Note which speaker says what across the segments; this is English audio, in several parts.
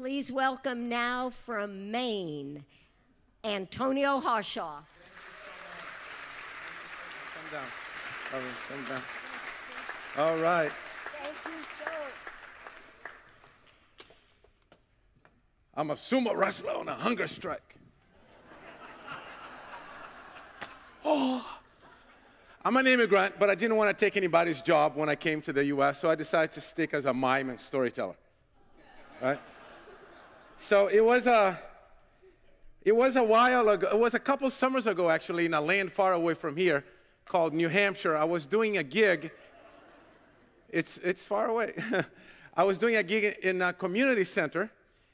Speaker 1: Please welcome now from Maine, Antonio Rocha.
Speaker 2: Come down. All right, come down. All right.
Speaker 1: Thank you, sir.
Speaker 2: I'm a sumo wrestler on a hunger strike. Oh. I'm an immigrant, but I didn't want to take anybody's job when I came to the US, so I decided to stick as a mime and storyteller. Right? So it was a it was a while ago, it was a couple summers ago actually, in a land far away from here called New Hampshire. I was doing a gig. It's it's far away. I was doing a gig in a community center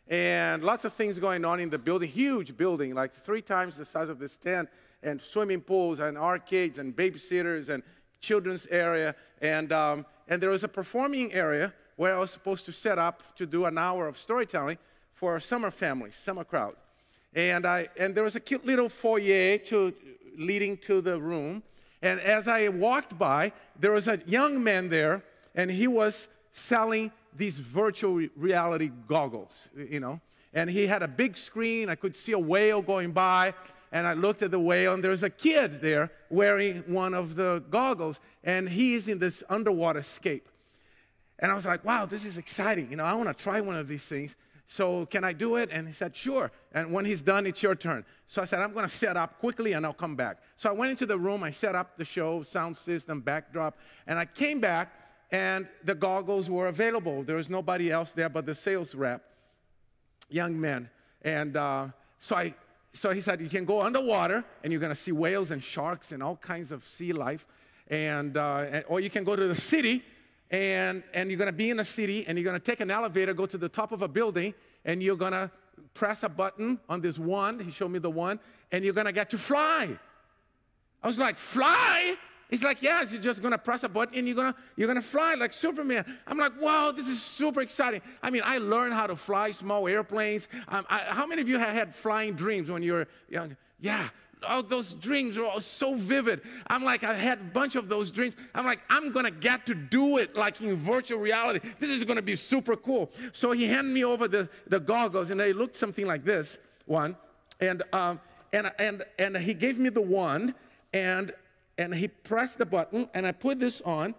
Speaker 2: and lots of things going on in the building, huge building, like three times the size of this tent and swimming pools and arcades and babysitters and children's area. And, um, and there was a performing area where I was supposed to set up to do an hour of storytelling for a summer families, summer crowd. And, I, and there was a cute little foyer to, leading to the room. And as I walked by, there was a young man there, and he was selling these virtual reality goggles, you know. And he had a big screen. I could see a whale going by and I looked at the whale, and there's a kid there wearing one of the goggles, and he's in this underwater scape. And I was like, wow, this is exciting. You know, I want to try one of these things. So can I do it? And he said, sure. And when he's done, it's your turn. So I said, I'm going to set up quickly and I'll come back. So I went into the room, I set up the show, sound system, backdrop, and I came back and the goggles were available. There was nobody else there but the sales rep, young man. And uh, so I so he said, you can go underwater and you're going to see whales and sharks and all kinds of sea life. And, uh, and or you can go to the city and, and you're going to be in a city and you're going to take an elevator, go to the top of a building, and you're going to press a button on this wand. He showed me the one, and you're going to get to fly. I was like, fly? He's like, yes, you're just gonna press a button and you're gonna you're gonna fly like Superman. I'm like, wow, this is super exciting. I mean, I learned how to fly small airplanes. Um, I, how many of you have had flying dreams when you were young? Yeah, all those dreams were all so vivid. I'm like, I had a bunch of those dreams. I'm like, I'm gonna get to do it like in virtual reality. This is gonna be super cool. So he handed me over the, the goggles and they looked something like this one. And, um, and, and, and he gave me the wand and and he pressed the button and I put this on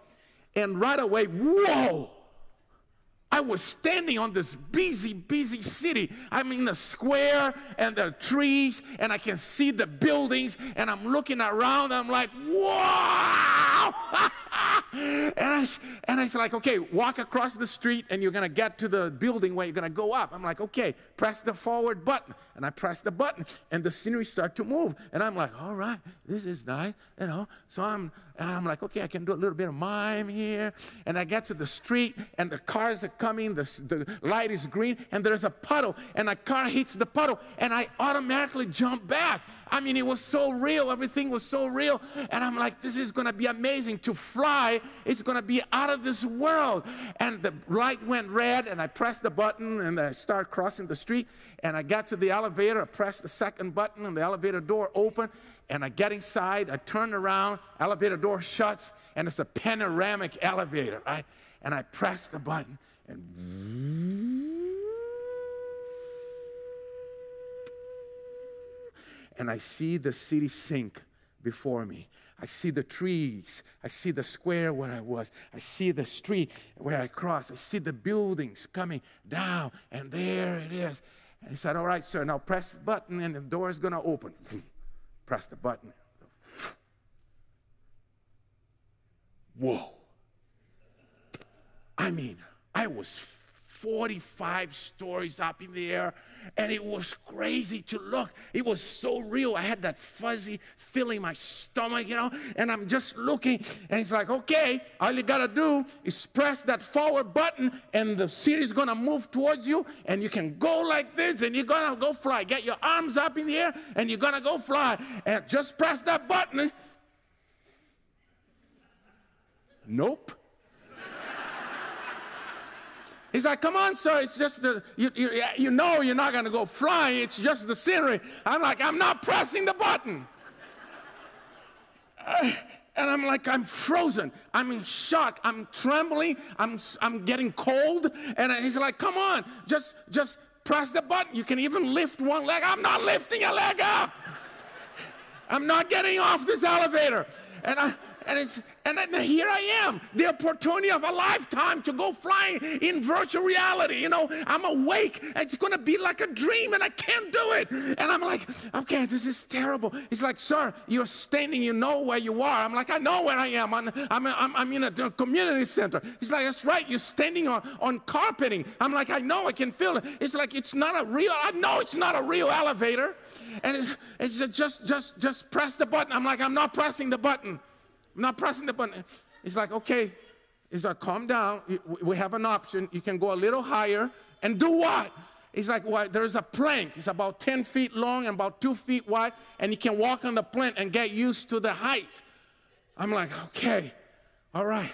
Speaker 2: and right away, whoa! I was standing on this busy, busy city. I'm in the square and the trees, and I can see the buildings, and I'm looking around. I'm like, wow! and, I, and I was like, okay, walk across the street, and you're going to get to the building where you're going to go up. I'm like, okay, press the forward button. And I press the button, and the scenery start to move. And I'm like, all right, this is nice, you know. So I'm, I'm like, okay, I can do a little bit of mime here. And I get to the street, and the cars are coming, the, the light is green, and there's a puddle, and a car hits the puddle, and I automatically jump back. I mean, it was so real. Everything was so real. And I'm like, this is going to be amazing. To fly, it's going to be out of this world. And the light went red, and I pressed the button, and I started crossing the street. And I got to the elevator, I pressed the second button, and the elevator door opened. And I get inside, I turn around, elevator door shuts, and it's a panoramic elevator, right? And I press the button, and and I see the city sink before me. I see the trees. I see the square where I was. I see the street where I crossed. I see the buildings coming down, and there it is. And he said, All right, sir, now press the button, and the door is going to open. press the button. Whoa. I mean, I was 45 stories up in the air, and it was crazy to look. It was so real. I had that fuzzy feeling in my stomach, you know, and I'm just looking, and it's like, okay, all you gotta do is press that forward button, and the city's gonna move towards you, and you can go like this, and you're gonna go fly. Get your arms up in the air, and you're gonna go fly. And just press that button. Nope. He's like, come on, sir, it's just the, you, you, you know you're not going to go flying, it's just the scenery. I'm like, I'm not pressing the button. Uh, and I'm like, I'm frozen. I'm in shock. I'm trembling. I'm, I'm getting cold. And he's like, come on, just, just press the button. You can even lift one leg. I'm not lifting a leg up. I'm not getting off this elevator. And I, and, it's, and here I am, the opportunity of a lifetime to go flying in virtual reality. You know, I'm awake. It's going to be like a dream, and I can't do it. And I'm like, okay, this is terrible. He's like, sir, you're standing, you know where you are. I'm like, I know where I am. I'm, I'm, I'm, I'm in a community center. He's like, that's right, you're standing on, on carpeting. I'm like, I know, I can feel it. It's like, it's not a real, I know it's not a real elevator. And it's, it's just, just, just press the button. I'm like, I'm not pressing the button. I'm not pressing the button. It's like, okay. He's like, calm down. We have an option. You can go a little higher and do what? He's like, well, there's a plank. It's about 10 feet long and about two feet wide, and you can walk on the plank and get used to the height. I'm like, okay, all right.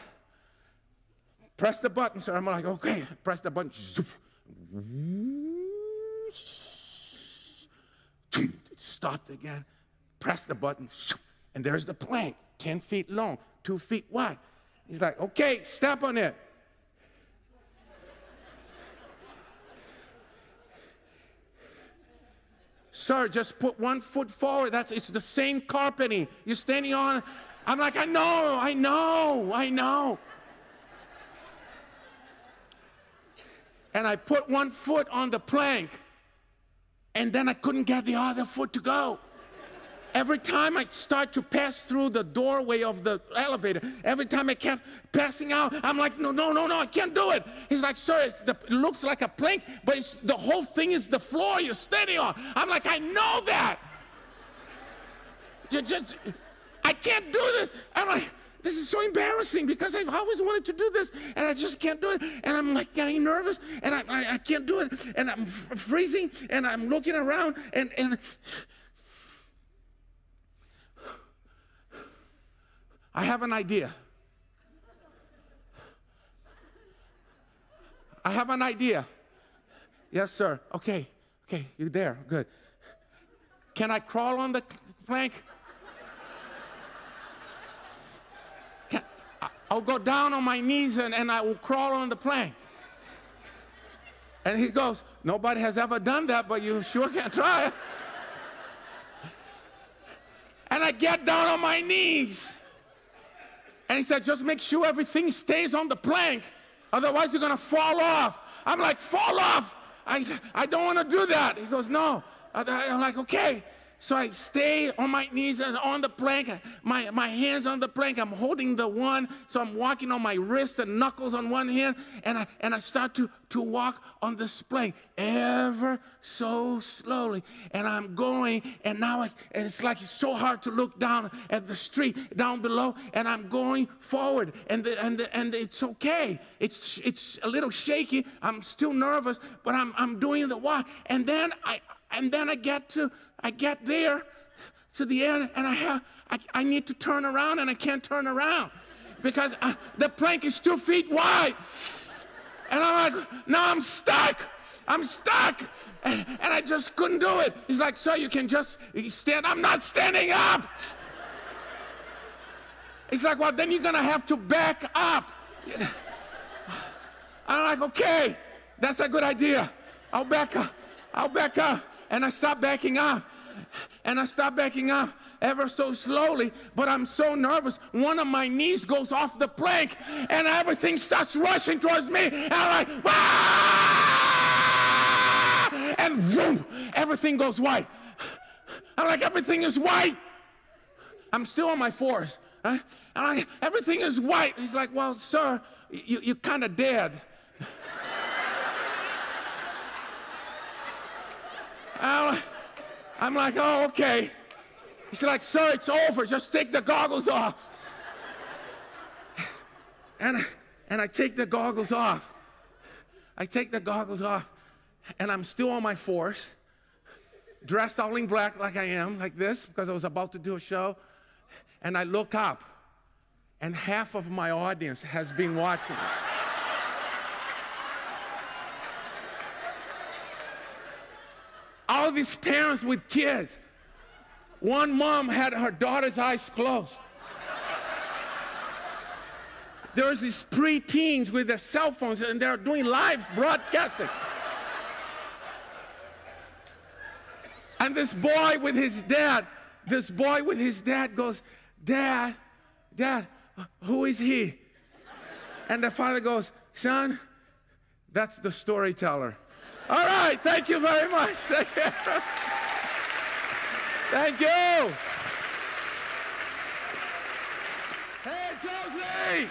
Speaker 2: Press the button, sir. I'm like, okay. Press the button. Stopped again. Press the button, and there's the plank. 10 feet long, two feet wide. He's like, okay, step on it. Sir, just put one foot forward. That's it's the same carpeting. You're standing on. I'm like, I know, I know, I know. And I put one foot on the plank, and then I couldn't get the other foot to go. Every time I start to pass through the doorway of the elevator, every time I kept passing out, I'm like, no, no, no, no, I can't do it. He's like, sir, the, it looks like a plank, but the whole thing is the floor you're standing on. I'm like, I know that. You just, I can't do this. I'm like, this is so embarrassing because I've always wanted to do this and I just can't do it. And I'm like getting nervous and I, I, I can't do it. And I'm freezing and I'm looking around and, and I have an idea. I have an idea. Yes, sir. Okay. Okay, you're there. Good. Can I crawl on the plank? Can, I'll go down on my knees and, and I will crawl on the plank. And he goes, Nobody has ever done that, but you sure can try. And I get down on my knees. And he said, just make sure everything stays on the plank. Otherwise, you're going to fall off. I'm like, fall off. I, I don't want to do that. He goes, no. I'm like, okay. So I stay on my knees and on the plank, my, my hands on the plank. I'm holding the one, so I'm walking on my wrist and knuckles on one hand, and I, and I start to, to walk on this plank ever so slowly. And I'm going, and now I, and it's like it's so hard to look down at the street down below, and I'm going forward, and, the, and, the, and it's okay. It's, it's a little shaky. I'm still nervous, but I'm, I'm doing the walk. And then I, and then I get to I get there to the end and I have I, I need to turn around and I can't turn around because I, uh, the plank is two feet wide. And I'm like, now I'm stuck. I'm stuck. And, and I just couldn't do it. He's like, so you can just stand. I'm not standing up. He's like, well, then you're going to have to back up. I'm like, okay, that's a good idea. I'll back up. I'll back up. And I stop backing up and I stop backing up ever so slowly, but I'm so nervous. One of my knees goes off the plank, and everything starts rushing towards me. And I'm like, ah! and boom, everything goes white. I'm like, everything is white. I'm still on my fours. Huh? I'm like, everything is white. He's like, well, sir, you, you're kind of dead. I'm like, oh, okay. He's like, sir, it's over. Just take the goggles off. And, and I take the goggles off. I take the goggles off, and I'm still on my force, dressed all in black like I am, like this, because I was about to do a show. And I look up, and half of my audience has been watching these parents with kids. One mom had her daughter's eyes closed. There's these preteens with their cell phones and they're doing live broadcasting. and this boy with his dad, this boy with his dad goes, Dad, Dad, who is he? And the father goes, Son, that's the storyteller. All right, thank you very much. Thank you. thank you. Hey, Josie!